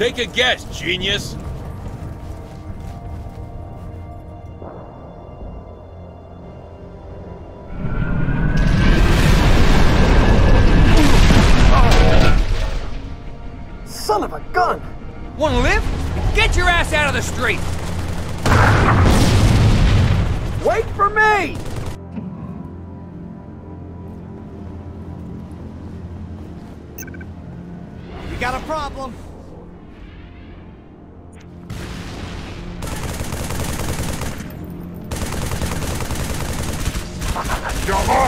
Take a guess, genius. Son of a gun! Wanna live? Get your ass out of the street! Wait for me! Get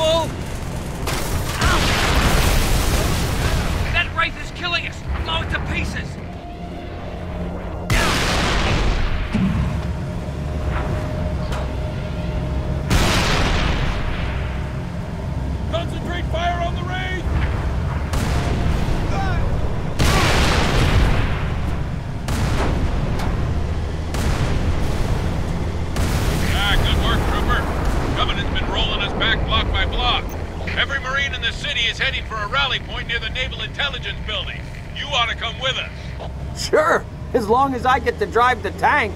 Careful! That wraith is killing us! Blow it to pieces! Concentrate fire on the wraith! Ah, good work, Trooper. Covenant's been rolling us back block by block. Every Marine in the city is heading for a rally point near the Naval Intelligence Building. You ought to come with us. Sure, as long as I get to drive the tank.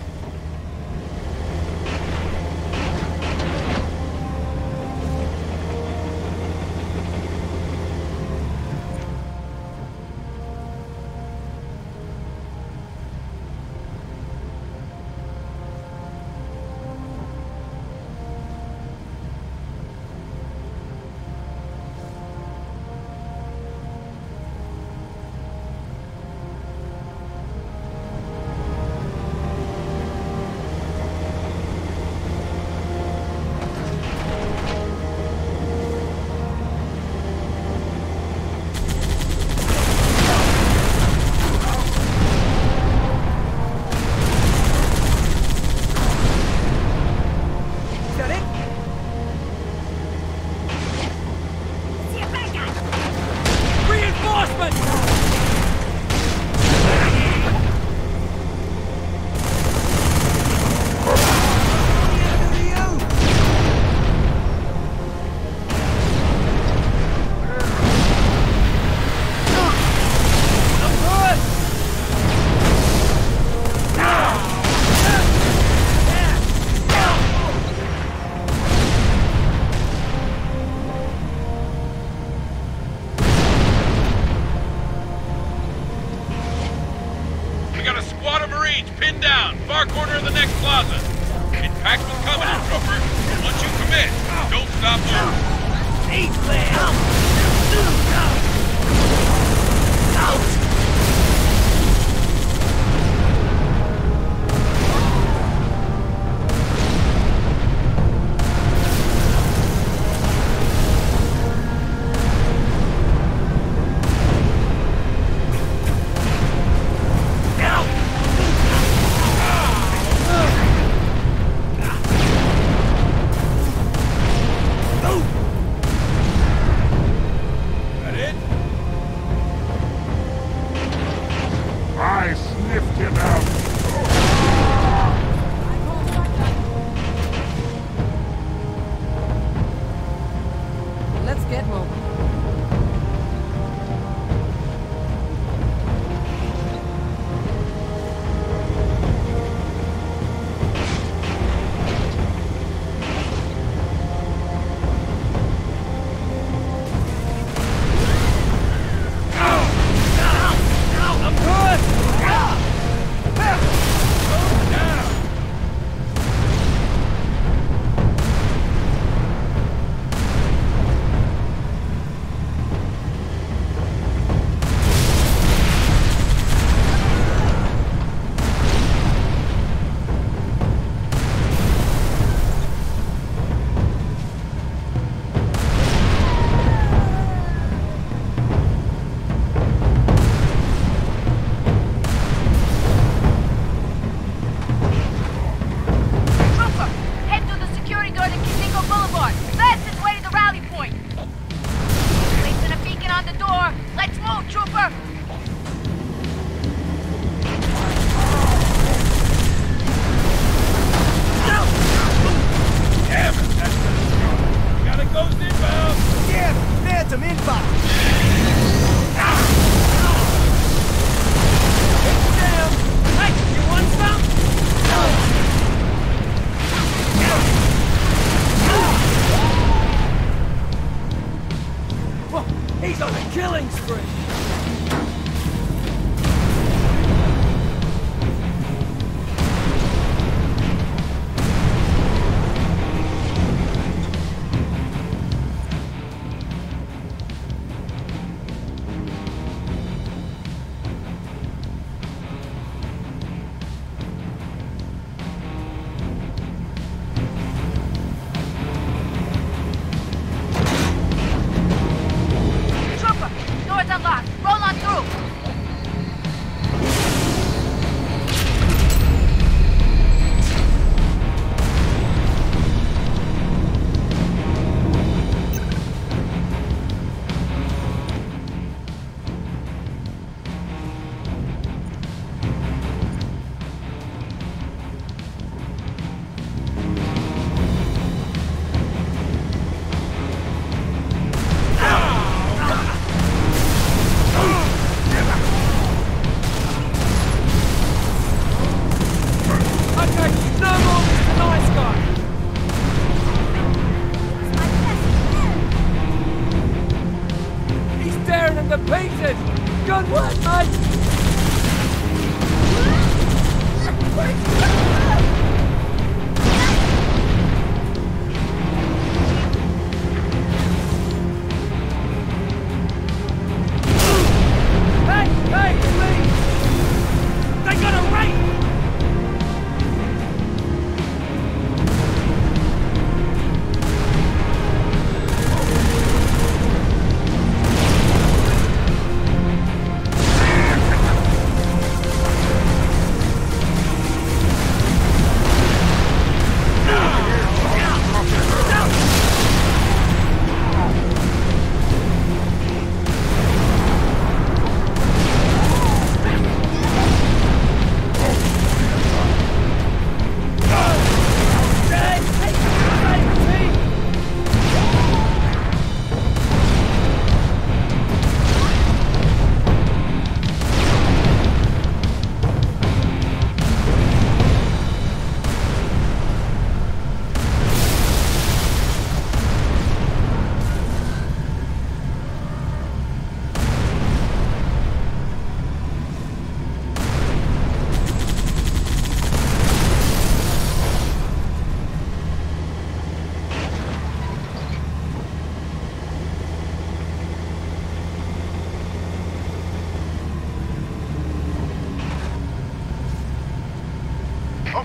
Squad pinned down, far corner of the next plaza. It packs with Covenant, Trooper. Once you commit, don't stop moving. That it? him to pieces! Good work, mate!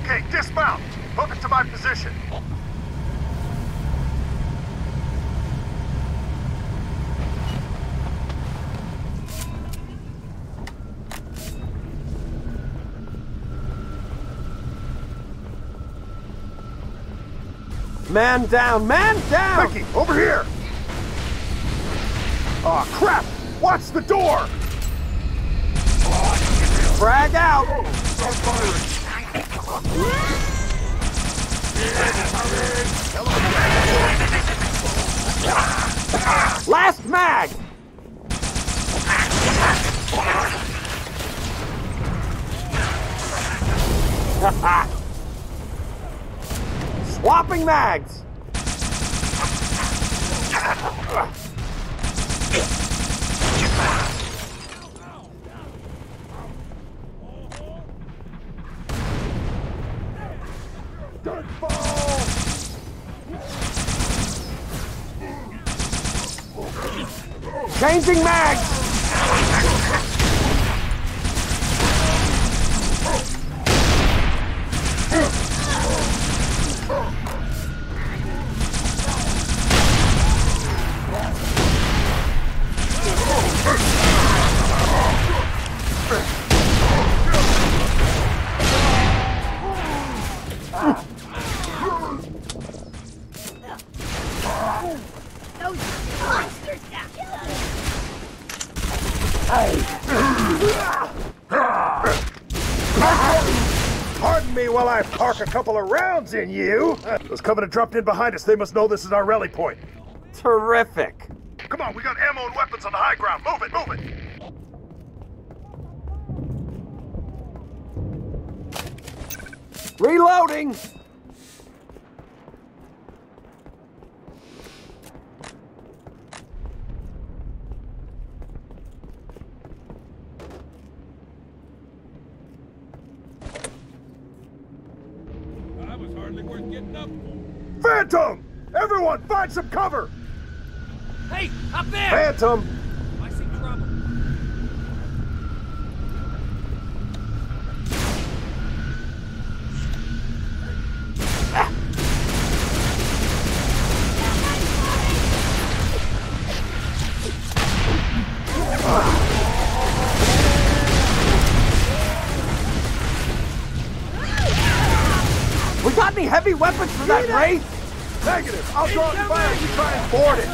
Okay, dismount. Move it to my position. Man down, man down! Mickey, over here! Aw, oh, crap! Watch the door! Frag out! Oh, Last mag! Swapping mags! Changing mags! Pardon me while I park a couple of rounds in you. Those Covenant dropped in behind us. They must know this is our rally point. Terrific. Come on, we got ammo and weapons on the high ground. Move it, move it. Reloading! That was hardly worth getting up for. Phantom! Everyone, find some cover! Hey, up there! Phantom! Heavy weapons for that Wraith? Negative. I'll draw fire if you try and board it.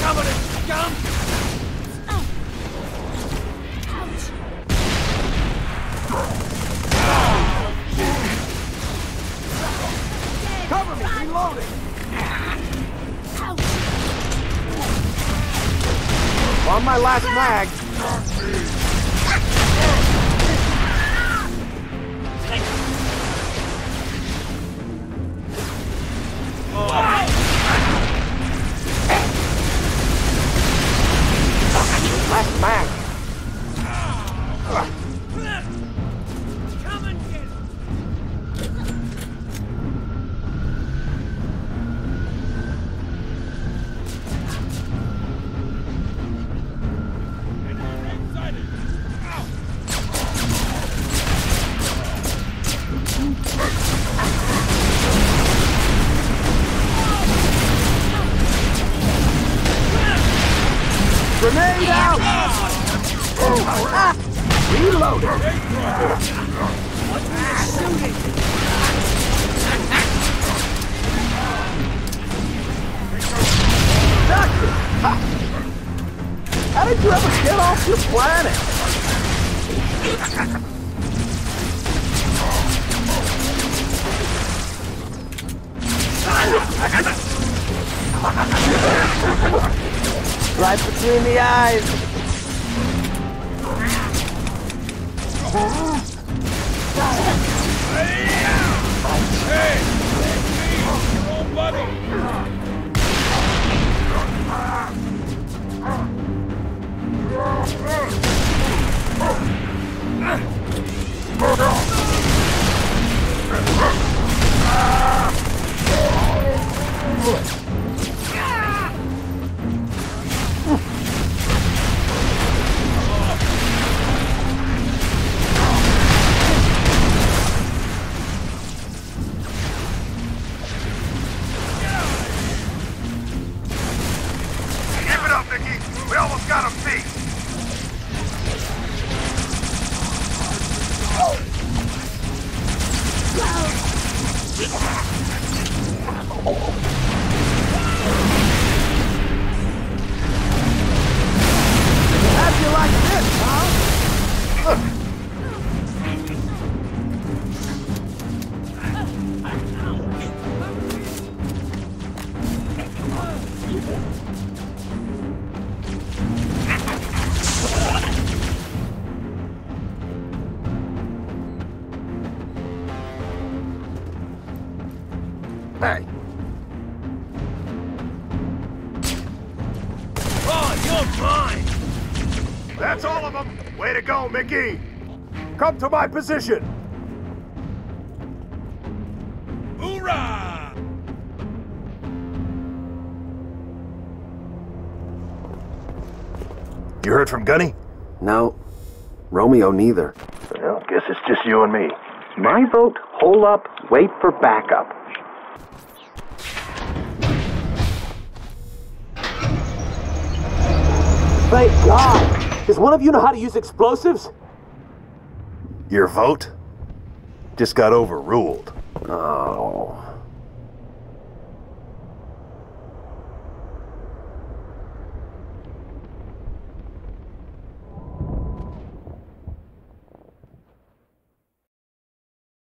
Coming in, scum! Cover me! Reloading! On my last mag. Last mag. Did you ever get off your planet? Right between the eyes. Keep Hey, Oh, you're mine! that's all of them. Way to go, Mickey. Come to my position. Hoorah! You heard from Gunny? No. Romeo neither. Well, guess it's just you and me. My vote, hold up, wait for backup. Thank God! Does one of you know how to use explosives? Your vote just got overruled. Oh.